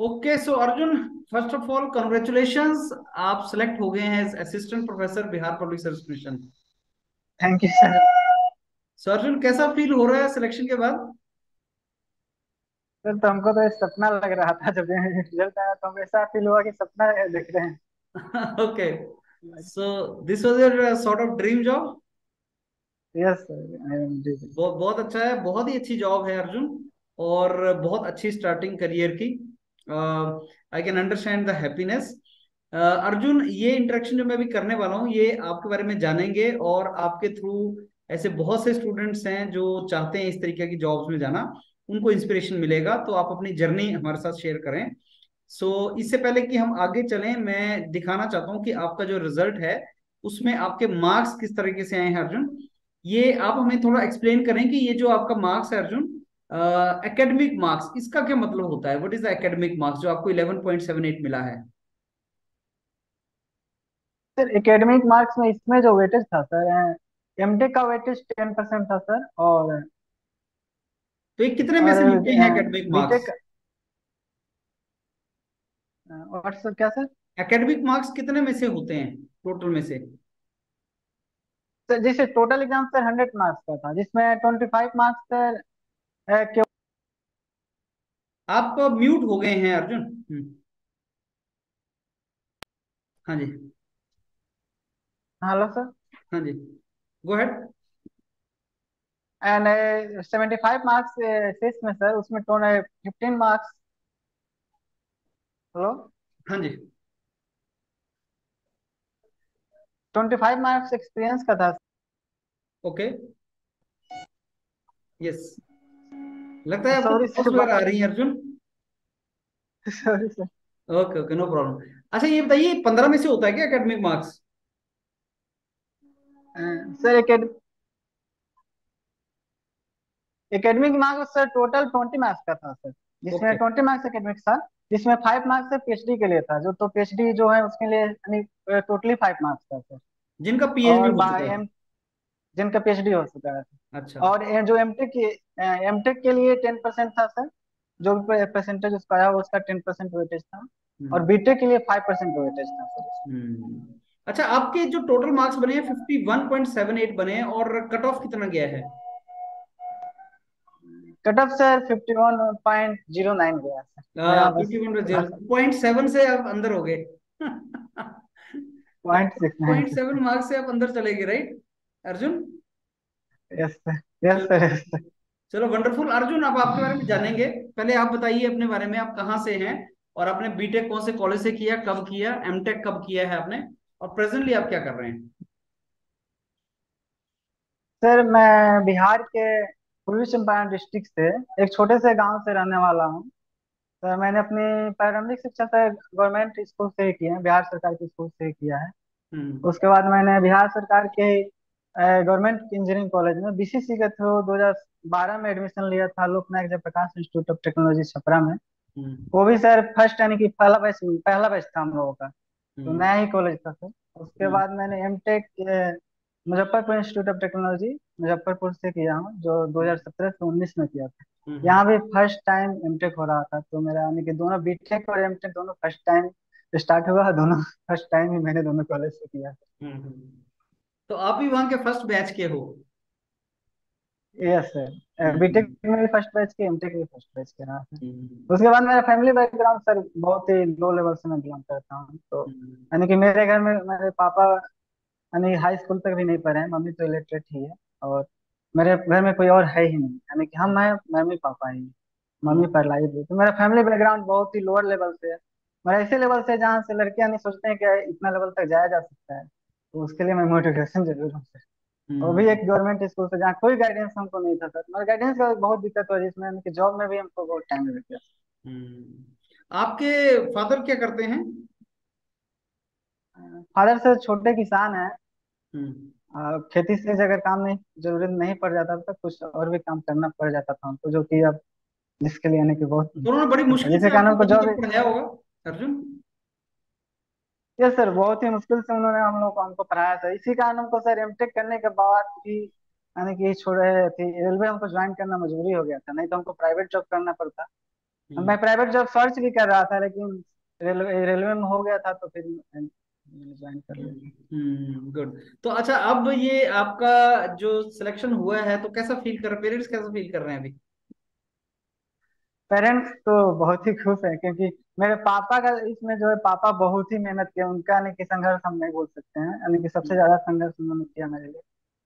Okay so Arjun first of all congratulations आप select हो गए हैं assistant professor Bihar public service commission thank you sir so Arjun कैसा feel हो रहा है सिलेक्शन के बाद? सर तो हमको तो सपना लग रहा था जब रिज़ल्ट आया तो हम ऐसा फील हुआ कि सपना देख रहे हैं। Okay so this was your sort of dream job yes sir बहुत अच्छा है बहुत ही अच्छी जॉब है अर्जुन और बहुत अच्छी स्टार्टिंग करियर की। I can understand the happiness Arjun ये इंटरेक्शन जो मैं भी करने वाला हूँ ये आपके बारे में जानेंगे और आपके थ्रू ऐसे बहुत से स्टूडेंट्स हैं जो चाहते हैं इस तरीके की जॉब्स में जाना। उनको इंस्पिरेशन मिलेगा तो आप अपनी जर्नी हमारे साथ शेयर करें। सो so, इससे पहले कि हम आगे चलें मैं दिखाना चाहता हूँ कि आपका जो रिज़ल्ट है उसमें आपके मार्क्स किस तरीके से आए हैं अर्जुन? ये आप हमें थोड़ा एक्सप्लेन करें कि ये जो आपका मार्क्स है अर्जुन एकेडमिक मार्क्स इसका क्या मतलब होता है? What is the academic marks जो आपको 11.78 मिला है? सर एकेडमिक मार्क्स में इसमें जो वेटेज था सर एमटेक का वेटेज 10 परसेंट था सर और तो ये कितने में से मिलते हैं एकेडमिक मार्क्स और सर क्या सर? एकेडमिक मार्क्स कितने में से होते हैं? टोटल में से। सर जैसे total exam sir hundred marks का था जिसमें ट्वेंटी फाइव मार्क्स सर क्यों? आप म्यूट हो गए हैं अर्जुन। हम्म। हाँ जी। Hello sir. हाँ जी। Go ahead and seventy five marks six में सर उसमें टोन है फिफ्टीन मार्क्स हेलो हाँ जी। ट्वेंटी फाइव मार्क्स एक्सपीरियंस का था। ओके यस लगता है आपको सॉरी आ रही है Arjun? Sorry sir okay okay no problem अच्छा ये बताइए पंद्रह में से होता है क्या academic marks sir academic marks sir total twenty marks का था सर जिसमें ट्वेंटी मार्क्स एकेडमिक था जिसमें फाइव मार्क्स पीएचडी के लिए था जो तो पीएचडी जो है उसके लिए टोटली फाइव मार्क्स था सर जिनका पीएचडी जिनका पीएचडी हो चुका है। अच्छा। और जो एमटेक की एमटेक के लिए टेन परसेंट था सर जो भी परसेंटेज उसका आया उसका टेन परसेंट वेटेज था। हम्म। और बीटेक के लिए फाइव परसेंट वेटेज था सर। हम्म। अच्छा आपके जो टोटल मार्क्स बने हैं fifty one point seven eight बने हैं और कट ऑफ़ कितना गया है? कट ऑफ़ सर 51.09 गया सर। पॉइंट सेवन से आप अंदर हो गए। पॉइंट पॉइंट सेवन मार्क्स से आप अंदर चले गए right Arjun? Yes yes sir चलो वंडरफुल अर्जुन अब आपके बारे में जानेंगे। पहले आप बताइए अपने बारे में आप कहाँ से हैं और आपने बीटेक कौन से कॉलेज से किया कब किया एमटेक कब किया है आपने और प्रेजेंटली आप क्या कर रहे हैं? सर मैं बिहार के पूर्वी चंपारण डिस्ट्रिक्ट से एक छोटे से गाँव से रहने वाला हूँ। तो मैंने अपनी प्रारंभिक शिक्षा से गवर्नमेंट स्कूल से किया है बिहार सरकार के स्कूल से किया है। हम्म। उसके बाद मैंने बिहार सरकार के गवर्नमेंट इंजीनियरिंग कॉलेज में बीसीसी के थ्रू 2012 में एडमिशन लिया था Loknayak Jayprakash institute of technology Chhapra में हम्म। वो भी सर फ़र्स्ट यानी कि पहला बैच पहला बैच था हम लोगों का तो हम्म। नया ही कॉलेज था सर उसके बाद मैंने M tech Muzaffarpur institute of technology Muzaffarpur से किया हूँ जो 2017 से 19 में किया था हम्म। यहाँ भी फ़र्स्ट टाइम एम टेक हो रहा था तो मेरा यानी कि दोनों बीटेक और एम टेक दोनों फ़र्स्ट टाइम स्टार्ट हुआ दोनों फ़र्स्ट टाइम ही मैंने दोनों कॉलेज से किया हम्म। तो आप भी वहाँ के फ़र्स्ट बैच के हो? यस सर बीटेक में फ़र्स्ट बैच के एमटेक भी फ़र्स्ट बैच के रहा हम्म। उसके बाद मेरा फैमिली बैकग्राउंड सर बहुत ही लो लेवल से मैं बिलोंग करता हूँ। तो यानी कि मेरे घर में मेरे पापा यानी हाई स्कूल तक भी नहीं पढ़े हैं मम्मी तो इलेक्ट्रेट ही है और मेरे घर में कोई और है ही नहीं। यानी कि हम हैं मम्मी पापा ही मम्मी पढ़लाई थी तो मेरा फैमिली बैकग्राउंड बहुत ही लोअर लेवल से है। मेरा ऐसे लेवल से जहाँ से लड़कियाँ नहीं सोचते हैं कि इतना लेवल तक जाया जा सकता है। तो उसके लिए मैं मोटिवेशन ज़रूर हूँ सर वो भी एक गवर्नमेंट स्कूल से जहाँ कोई गाइडेंस हमको नहीं था सर मेरे गाइडेंस का बहुत दिक्कत हुआ जिसमें जॉब में भी हमको बहुत टाइम लग गया हम्म। आपके फादर क्या करते हैं? फादर से छोटे किसान है। हम्म। खेती से अगर काम नहीं ज़रूरत नहीं पड़ जाता था कुछ और भी काम करना पड़ जाता था हमको जो कि अब जिसके लिए आने की बहुत बड़ी मुश्किल जॉब होगा अर्जुन? यस सर बहुत ही मुश्किल से उन्होंने हम लोग को हमको पढ़ाया था। इसी कारण हमको सर एमटेक करने के बाद भी यानी कि छोड़े थी रेलवे हमको ज्वाइन करना मजबूरी हो गया था। नहीं तो हमको प्राइवेट जॉब करना पड़ता। हम्म। मैं प्राइवेट जॉब सर्च भी कर रहा था लेकिन रेलवे रेलवे में हो गया था तो फिर ज्वाइन कर लिया। हम्म गुड तो अच्छा अब ये आपका जो सिलेक्शन हुआ है तो कैसा फील कर पेरेंट्स कैसा फील कर रहे हैं अभी? पेरेंट्स तो बहुत ही खुश है क्योंकि मेरे पापा का इसमें जो है पापा बहुत ही मेहनत किया उनका यानी कि संघर्ष हम नहीं बोल सकते हैं यानी कि सबसे ज़्यादा संघर्ष उन्होंने किया मेरे लिए।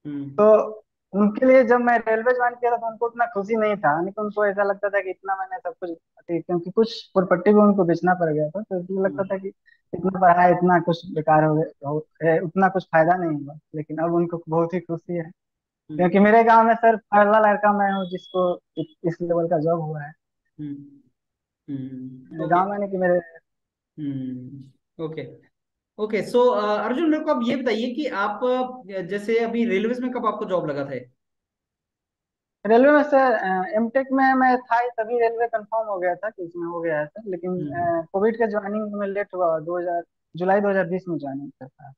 हम्म। तो उनके लिए जब मैं रेलवे ज्वाइन किया था तो उनको उतना खुशी नहीं था यानी कि उनको ऐसा लगता था कि इतना मैंने सब कुछ क्योंकि कुछ प्रॉपर्टी भी उनको बेचना पड़ गया था तो इसलिए लगता था कि इतना पढ़ा इतना कुछ बेकार हो गया उतना कुछ फ़ायदा नहीं हुआ लेकिन अब उनको बहुत ही खुशी है। हम्म। क्योंकि मेरे गाँव में सर पहला लड़का मैं हूँ जिसको इस इस लेवल का जॉब हुआ है। हम्म हम्म मेरे ओके गाँव नहीं कि मेरे हम्म ओके ओके सो अर्जुन मेरे को आप ये बताइए कि आप जैसे अभी रेलवेज में कब आपको जॉब लगा था? रेलवे में सर एमटेक में मैं था ही तभी रेलवे कंफर्म हो गया था कि इसमें हो गया है सर लेकिन हम्म कोविड का ज्वाइनिंग में लेट हुआ 2000 जुलाई 2020 में ज्वाइनिंग करता।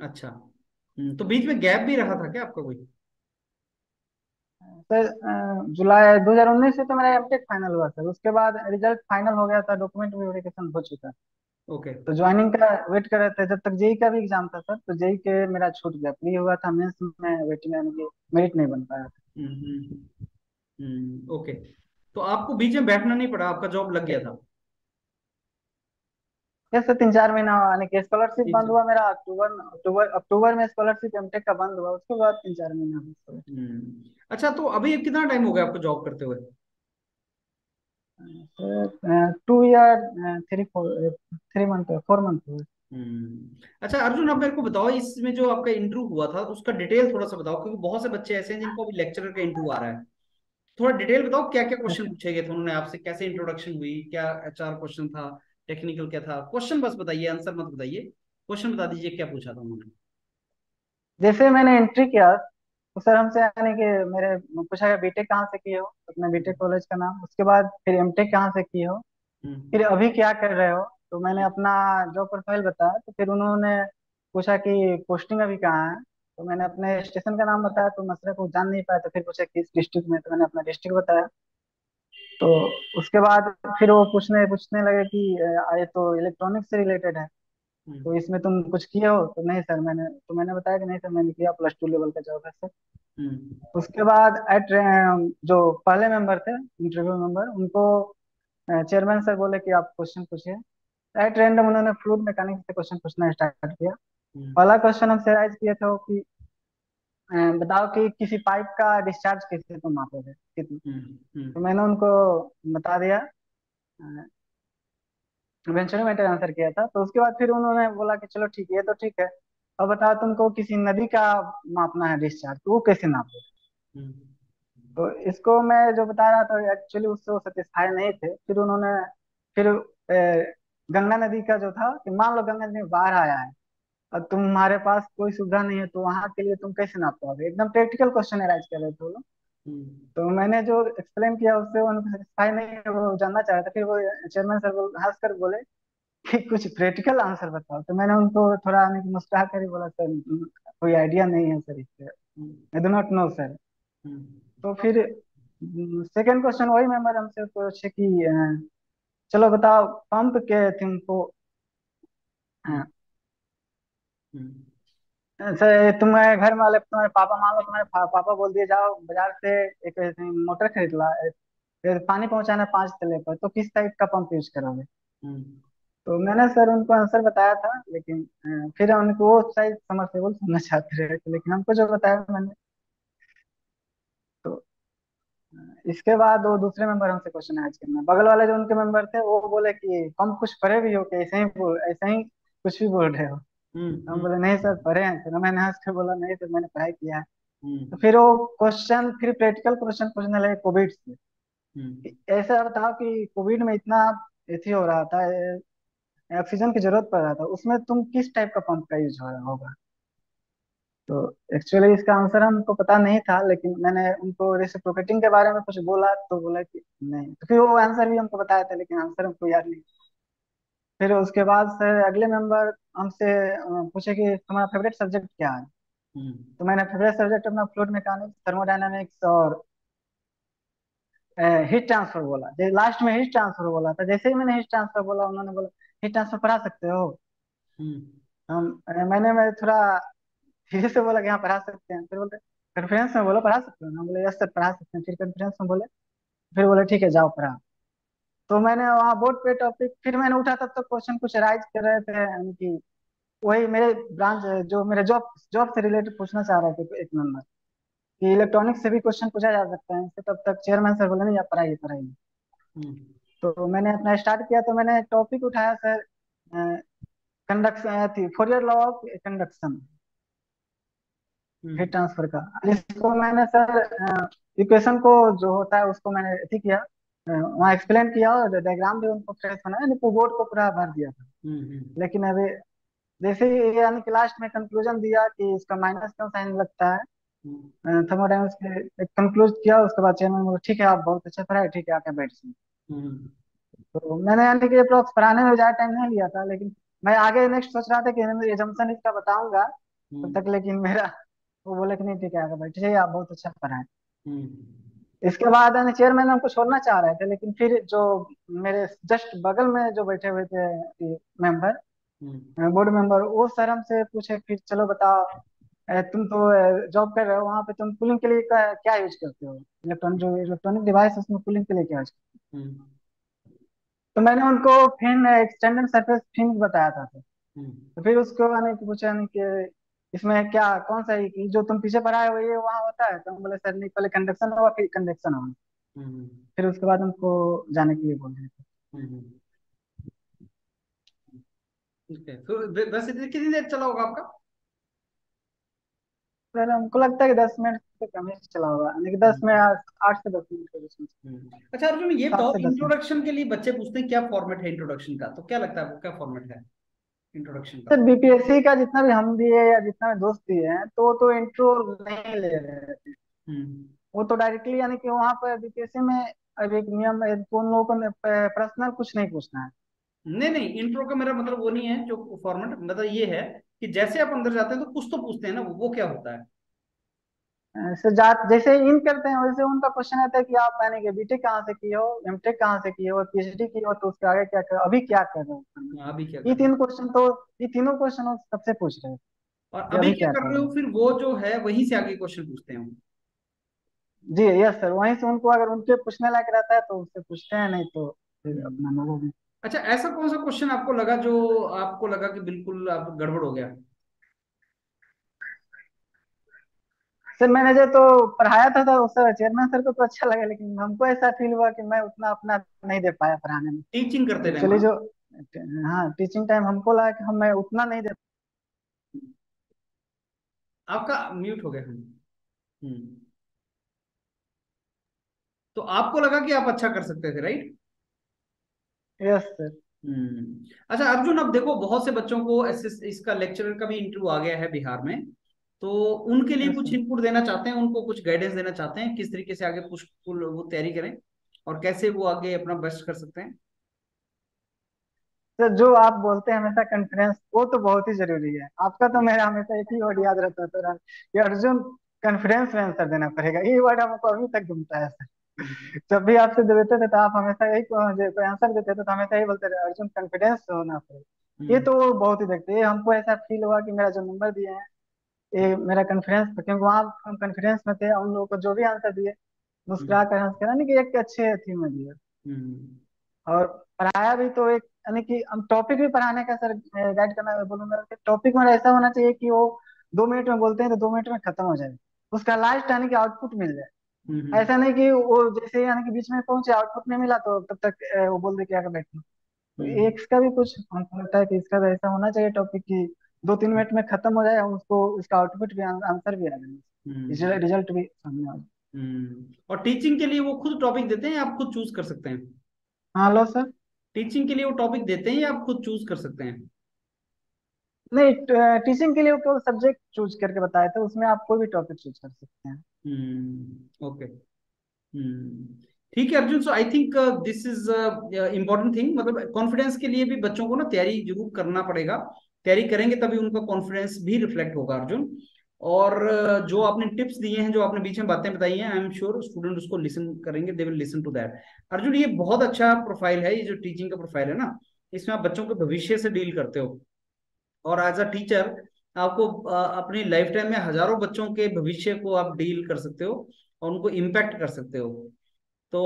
अच्छा हम्म तो बीच में गैप भी रहा था क्या आपका कोई? सर जुलाई 2019 से तो मेरा एमटेक फाइनल हुआ सर। उसके बाद रिज़ल्ट फाइनल हो गया था डॉक्यूमेंट वेरिफिकेशन हो चुका। ओके तो ज्वाइनिंग का वेट कर रहे थे जब तक जेई का भी एग्ज़ाम था सर तो जेई के मेरा छूट गया। प्री हुआ था मेंस में वेटिंग कि मेरिट नहीं बन पाया हम्म हम्म हम्म ओके तो आपको बीच में बैठना नहीं पड़ा आपका जॉब लग गया था? जैसे तीन चार महीना हुआ यानी कि स्कॉलरशिप बंद हुआ मेरा अक्टूबर अक्टूबर अक्टूबर में स्कॉलरशिप एमटेक का बंद हुआ उसके बाद तीन चार महीना हम्म। अच्छा तो अभी कितना टाइम हो गया आपको जॉब करते हुए? Two year three four three month four month हुए अच्छा अर्जुन आप मेरे को बताओ इसमें जो आपका इंटरव्यू हुआ था उसका डिटेल थोड़ा सा बताओ क्योंकि बहुत से बच्चे ऐसे हैं जिनको अभी लेक्चरर का इंटरव्यू आ रहा है। थोड़ा डिटेल बताओ क्या क्या क्वेश्चन पूछे गए थे उन्होंने आपसे कैसे इंट्रोडक्शन हुई क्या एचआर क्वेश्चन था? टेक्निकल क्या था? क्वेश्चन बस बताइए आंसर मत बताइए। क्वेश्चन बता दीजिए क्या पूछा था उन्होंने? जैसे मैंने एंट्री किया तो सर हमसे यानी कि मेरे पूछा गया बीटेक कहाँ से किए हो? अपने बीटेक कॉलेज का नाम। उसके बाद फिर एमटेक कहाँ से किए हो? हम्म। फिर अभी क्या कर रहे हो? तो मैंने अपना जॉब प्रोफ़ाइल बताया तो फिर उन्होंने पूछा कि पोस्टिंग अभी कहाँ है? तो मैंने अपने स्टेशन का नाम बताया तो मसले को जान नहीं पाया तो फिर पूछा किस डिस्ट्रिक्ट में? तो मैंने अपना डिस्ट्रिक्ट बताया। तो उसके बाद फिर वो पूछने पूछने लगे कि ये तो इलेक्ट्रॉनिक से रिलेटेड है। हम्म। तो इसमें तुम कुछ किए हो? तो नहीं सर मैंने तो मैंने बताया कि नहीं सर मैंने किया प्लस टू लेवल का जॉब है सर उसके बाद एट जो पहले मेंबर थे इंटरव्यू मेंबर उनको चेयरमैन सर बोले कि आप क्वेश्चन पूछिए। एट रैंडम उन्होंने फ्लूइड मैकेनिक्स से क्वेश्चन पूछना स्टार्ट किया। हम्म। पहला क्वेश्चन हमसे राइज किए थे कि बताओ कि किसी पाइप का डिस्चार्ज कैसे तुम मापोगे कितना? हम्म हम्म। तो मैंने उनको बता दिया। इवेंचुअली मैंने आंसर किया था। तो उसके बाद फिर उन्होंने बोला कि चलो ठीक है तो ठीक है। अब बताओ तुमको किसी नदी का मापना है डिस्चार्ज तो वो कैसे नापोगे हम्म। तो इसको मैं जो बता रहा था एक्चुअली उससे वो सेटिस्फाई नहीं थे। फिर उन्होंने फिर गंगा नदी का जो था कि मान लो गंगा नदी में बाढ़ आया है और तुम्हारे पास कोई सुविधा नहीं है तो वहाँ के लिए तुम कैसे नाप पाओगे एकदम प्रैक्टिकल क्वेश्चन एराइज कर रहे थे तो मैंने जो एक्सप्लेन किया उससे उनको सेटिस्फाई नहीं वो जानना चाह रहे थे फिर वो चेयरमैन सर बोल हंस कर बोले कि कुछ प्रैक्टिकल आंसर बताओ। तो मैंने उनको थोड़ा यानी कि मुस्कुरा कर ही बोला सर कोई आइडिया नहीं है सर इससे। I do not know sir तो फिर सेकेंड क्वेश्चन वही मेंबर हमसे पूछे कि चलो बताओ पंप के तुमको सर तुम्हारे घर वाले तुम्हारे पापा मान लो तुम्हारे पा, पापा बोल दिए जाओ बाज़ार से एक मोटर खरीद ला फिर पानी पहुंचाना पाँच तले पर तो किस टाइप का पंप यूज़ करोगे? हम्म। तो मैंने सर उनको आंसर बताया था लेकिन अ, फिर उनको वो शायद समरसेबल सुनना चाहते रहे थे लेकिन हमको जो बताया मैंने। तो इसके बाद वो दूसरे मेंबर हमसे क्वेश्चन आज करना। बगल वाले जो उनके मेंबर थे वो बोले कि पंप कुछ पढ़े भी हो कि ऐसे ही बोल ऐसे ही कुछ भी बोल रहे हो। हम हम्म। बोले नहीं सर पढ़े हैं। फिर मैंने हंस के बोला नहीं सर मैंने पढ़ाई किया है। तो हम्म फिर वो क्वेश्चन फिर प्रैक्टिकल क्वेश्चन पूछने लगे कोविड से। हम्म। ऐसा बताओ कि कोविड में इतना एथी हो रहा था ऑक्सीजन की ज़रूरत पड़ रहा था उसमें तुम किस टाइप का पंप का यूज़ हो रहा होगा? तो एक्चुअली इसका आंसर हमको पता नहीं था लेकिन मैंने उनको रेसिप्रोकेटिंग के बारे में कुछ बोला तो बोला कि नहीं। तो फिर वो आंसर भी हमको बताया था लेकिन आंसर हमको याद नहीं फिर उसके बाद सर अगले मेंबर हमसे अ, पूछे कि तुम्हारा फेवरेट सब्जेक्ट क्या है? हम्म। तो मैंने फेवरेट सब्जेक्ट अपना फ्लूइड मैकेनिक्स थर्मोडायनामिक्स और हिट ट्रांसफ़र बोला। लास्ट में हिट ट्रांसफ़र बोला था। जैसे ही मैंने हिट ट्रांसफ़र बोला उन्होंने बोला हिट ट्रांसफ़र पढ़ा सकते हो? हम्म। हम मैंने मैं थोड़ा धीरे से बोला कि हाँ पढ़ा सकते हैं। फिर बोले कॉन्फ्रेंस में बोला पढ़ा सकते हो? ना बोले यस सर पढ़ा सकते हैं। फिर कॉन्फ्रेंस में बोले फिर बोले ठीक है जाओ पढ़ा तो मैंने वहाँ बोर्ड पे टॉपिक फिर मैंने उठा तब तक क्वेश्चन कुछ राइज कर रहे थे यानी कि वही मेरे ब्रांच जो मेरे जॉब जॉब से रिलेटेड पूछना चाह रहे थे एक नंबर कि इलेक्ट्रॉनिक्स से भी क्वेश्चन पूछा जा सकता है इससे तब तक चेयरमैन सर बोले नहीं आप पढ़ाइए पढ़ाइए। हम्म। तो मैंने अपना स्टार्ट किया तो मैंने टॉपिक उठाया सर कंडक्शन थी Fourier law of conduction heat transfer का। इसको मैंने सर इक्वेशन को जो होता है उसको मैंने किया। वहाँ एक्सप्लेन किया और डायग्राम भी उनको फ्रेश बनाया यानी बोर्ड को पूरा भर दिया था। हम्म हम्म लेकिन अभी जैसे यानी कि लास्ट में कंक्लूजन दिया कि इसका माइनस क्यों साइन लगता है हम्म। थर्मोडायनेमिक्स के कंक्लूड किया उसके बाद चेयरमैन बोला ठीक है आप बहुत अच्छा पढ़ाए ठीक है आके बैठ हम्म। तो मैंने यानी कि अप्रोक्स पढ़ाने में ज़्यादा टाइम नहीं लिया था लेकिन मैं आगे नेक्स्ट सोच रहा था कि एजम्पशन इसका बताऊँगा तब हम्म तक लेकिन मेरा वो बोले कि नहीं ठीक है आगे बैठ जाइए आप बहुत अच्छा पढ़ाए। हम्म। इसके बाद यानी चेयरमैन हमको छोड़ना चाह रहे थे लेकिन फिर जो मेरे जस्ट बगल में जो बैठे हुए थे मेंबर बोर्ड मेंबर वो सर हमसे पूछे फिर चलो बताओ तुम तो जॉब कर रहे हो वहाँ पे तुम कूलिंग के लिए क्या, यूज़ करते हो? इलेक्ट्रॉनिक जो इलेक्ट्रॉनिक डिवाइस है उसमें कूलिंग के लिए क्या यूज़ करते हो? तो मैंने उनको फिन एक्सटेंडेड सरफेस फिन बताया था हम्म। तो फिर उसको मैंने पूछा कि इसमें क्या कौन सा है कि जो तुम पीछे पढ़ाए हो ये वहाँ होता है तो हम बोले सर नहीं पहले कंडक्शन होगा फिर कंडक्शन होगा। हम्म फिर उसके बाद हमको जाने के लिए बोल रहे थे। हम्म ठीक है तो वैसे कितनी देर चला होगा आपका? सर हमको लगता है कि दस मिनट से कम ही चला होगा कि दस में आठ से दस मिनट के बीच में हम्म। अच्छा अर्जुन ये बताओ मिनट। इंट्रोडक्शन के लिए बच्चे पूछते हैं क्या फॉर्मेट है इंट्रोडक्शन का? तो क्या लगता है आपको क्या फॉर्मेट है? इंट्रोडक्शन सर बीपीएससी का जितना भी हम दिए या जितना भी दोस्त दिए हैं तो वो तो इंट्रो नहीं ले रहे थे हम्म। वो तो डायरेक्टली यानी कि वहाँ पर बीपीएससी में अब एक नियम है तो उन लोगों को पर्सनल कुछ नहीं पूछना है। नहीं नहीं इंट्रो का मेरा मतलब वो नहीं है जो फॉर्मेट मतलब ये है कि जैसे आप अंदर जाते हैं तो कुछ तो पूछते हैं ना वो क्या होता है? ऐसे जात जैसे इन करते हैं वैसे उनका क्वेश्चन आता है कि आप यानी कि बीटेक कहाँ से किए हो? एमटेक कहाँ से किए हो? पीएचडी किए हो? तो उसके आगे क्या कर अभी क्या कर रहे हो? हाँ, अभी क्या ये तीन क्वेश्चन तो ये तीनों क्वेश्चन सबसे पूछ रहे हैं। और अभी अभी क्या क्या कर रहे हो? फिर वो जो है वहीं से आगे क्वेश्चन पूछते हैं जी यस सर वहीं से उनको अगर उनके पूछने लायक रहता है तो उससे पूछते हैं नहीं तो फिर। अपना लोगों में। अच्छा ऐसा कौन सा क्वेश्चन आपको लगा जो आपको लगा कि बिल्कुल आप गड़बड़ हो गया? सर मैंने जो तो पढ़ाया था, था उस चेयरमैन सर को तो अच्छा लगा लेकिन हमको ऐसा फील हुआ कि मैं उतना अपना नहीं दे पाया पढ़ाने में। टीचिंग करते टाइम एक्चुअली हाँ जो हाँ टीचिंग टाइम हमको लगा कि हम मैं उतना नहीं दे आपका म्यूट हो गया। हम्म तो आपको लगा कि आप अच्छा कर सकते थे राइट यस सर हम्म। अच्छा अर्जुन अब देखो बहुत से बच्चों को इसका लेक्चरर का भी इंटरव्यू आ गया है बिहार में। तो उनके लिए कुछ इनपुट देना चाहते हैं उनको कुछ गाइडेंस देना चाहते हैं किस तरीके से आगे पुल वो तैयारी करें और कैसे वो आगे अपना बेस्ट कर सकते हैं? सर जो आप बोलते हैं हमेशा कॉन्फिडेंस वो तो बहुत ही ज़रूरी है। आपका तो मेरा हमेशा एक ही वर्ड याद रहता है सर। कि अर्जुन कॉन्फिडेंस में आंसर देना पड़ेगा। ये वर्ड हमको अभी तक घूमता है सर। जब भी आपसे देते थे तो आप हमेशा यही कोई आंसर देते थे तो हमेशा यही बोलते थे अर्जुन कॉन्फिडेंस होना पड़ेगा। ये हम्म। तो बहुत ही देखते हैं। हमको ऐसा फील हुआ कि मेरा जो नंबर दिए हैं ये मेरा कॉन्फिडेंस था क्योंकि वहाँ हम कॉन्फिडेंस में थे उन लोगों को जो भी आंसर दिए मुस्कुरा कर हंस कर यानी कि एक अच्छे थी में दिया हम्म। और पढ़ाया भी तो एक यानी कि हम टॉपिक भी पढ़ाने का सर गाइड करना बोलूँगा टॉपिक मेरा ऐसा होना चाहिए कि वो दो मिनट में बोलते हैं तो दो मिनट में खत्म हो जाए। उसका लास्ट यानी कि आउटपुट मिल जाए। ऐसा नहीं कि वो जैसे यानी कि बीच में पहुँचे आउटपुट नहीं मिला तो तब तक वो बोल दे कि आगे बैठना तो एक इसका भी कुछ हमको लगता है कि इसका भी ऐसा होना चाहिए टॉपिक की दो तीन मिनट में खत्म हो जाए हम उसको उसका आउटपुट भी आंसर भी आ हम्म। जाए रिज़ल्ट भी सामने आ जाए। हम्म। और टीचिंग के लिए वो खुद टॉपिक देते हैं या आप खुद चूज़ कर सकते हैं? हाँ हेलो सर। टीचिंग के लिए वो टॉपिक देते हैं या आप खुद चूज़ कर सकते हैं? नहीं टीचिंग के लिए वो केवल सब्जेक्ट चूज़ करके बताए थे उसमें आप कोई भी टॉपिक चूज़ कर सकते हैं। हम्म ओके हम्म। ठीक है Arjun so I think this is important thing मतलब कॉन्फिडेंस के लिए भी बच्चों को ना तैयारी ज़रूर करना पड़ेगा। तैयारी करेंगे, तभी उनका कॉन्फिडेंस भी रिफ्लेक्ट होगा, अर्जुन। और जो आपने टिप्स दिए हैं, जो आपने बीच में बातें बताई हैं आई एम श्योर स्टूडेंट उसको लिसन करेंगे they will listen to that Arjun, ये बहुत अच्छा प्रोफ़ाइल है, ये जो टीचिंग का प्रोफ़ाइल है ना, इसमें आप बच्चों के भविष्य से डील करते हो। और एज अ टीचर आपको अपनी लाइफ टाइम में हज़ारों बच्चों के भविष्य को आप डील कर सकते हो और उनको इम्पैक्ट कर सकते हो। तो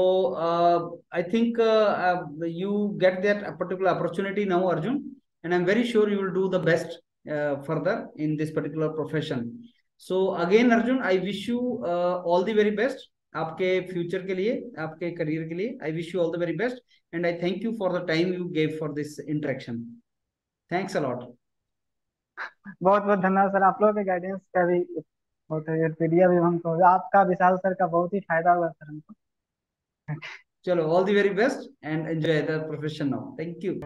I think you get that particular opportunity now Arjun. And I am very sure you will do the best further in this particular profession. So again, Arjun, I wish you uh, all the very best. आपके future के लिए आपके career के लिए I wish you all the very best and I thank you for the time you gave for this interaction thanks a lot बहुत बहुत धन्यवाद sir. आप लोगों के गाइडेंस का भी बहुत पीडिया भी हमको आपका विशाल सर का बहुत ही फ़ायदा हुआ सर हमको। चलो all the very best and enjoy the profession now thank you